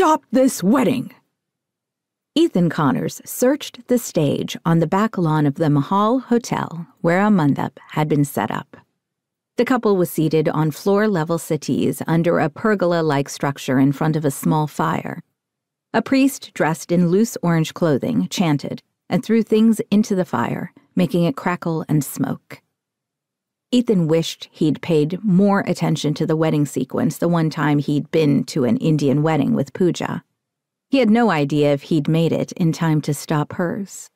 Stop this wedding! Ethan Connors searched the stage on the back lawn of the Mahal Hotel where a mandap had been set up. The couple was seated on floor level settees under a pergola like structure in front of a small fire. A priest dressed in loose orange clothing chanted and threw things into the fire, making it crackle and smoke. Ethan wished he'd paid more attention to the wedding sequence the one time he'd been to an Indian wedding with Pooja. He had no idea if he'd made it in time to stop hers.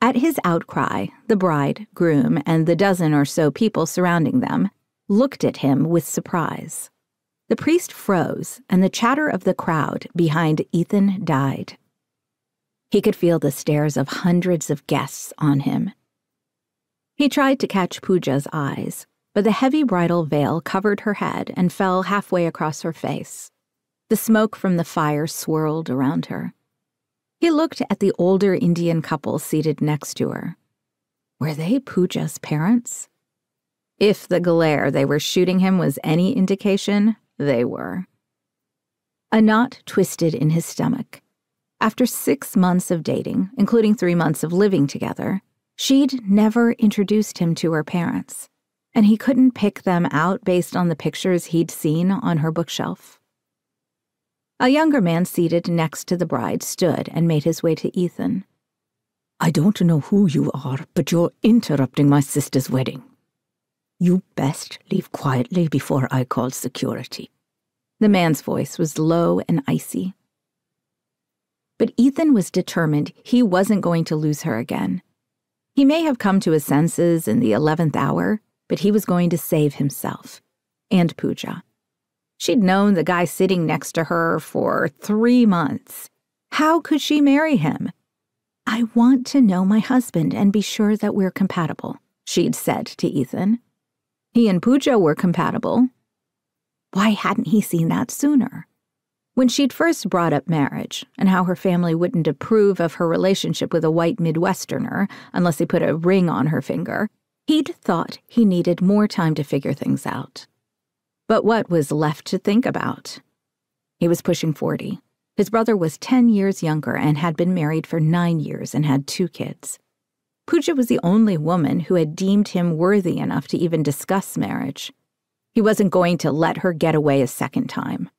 At his outcry, the bride, groom, and the dozen or so people surrounding them looked at him with surprise. The priest froze, and the chatter of the crowd behind Ethan died. He could feel the stares of hundreds of guests on him. He tried to catch Pooja's eyes, but the heavy bridal veil covered her head and fell halfway across her face. The smoke from the fire swirled around her. He looked at the older Indian couple seated next to her. Were they Pooja's parents? If the glare they were shooting him was any indication, they were. A knot twisted in his stomach. After six months of dating, including three months of living together, she'd never introduced him to her parents, and he couldn't pick them out based on the pictures he'd seen on her bookshelf. A younger man seated next to the bride stood and made his way to Ethan. I don't know who you are, but you're interrupting my sister's wedding. You best leave quietly before I call security. The man's voice was low and icy. But Ethan was determined he wasn't going to lose her again. He may have come to his senses in the eleventh hour, but he was going to save himself and Pooja. She'd known the guy sitting next to her for three months. How could she marry him? I want to know my husband and be sure that we're compatible, she'd said to Ethan. He and Pooja were compatible. Why hadn't he seen that sooner? When she'd first brought up marriage and how her family wouldn't approve of her relationship with a white Midwesterner unless he put a ring on her finger, he'd thought he needed more time to figure things out. But what was left to think about? He was pushing 40. His brother was 10 years younger and had been married for nine years and had two kids. Pooja was the only woman who had deemed him worthy enough to even discuss marriage. He wasn't going to let her get away a second time.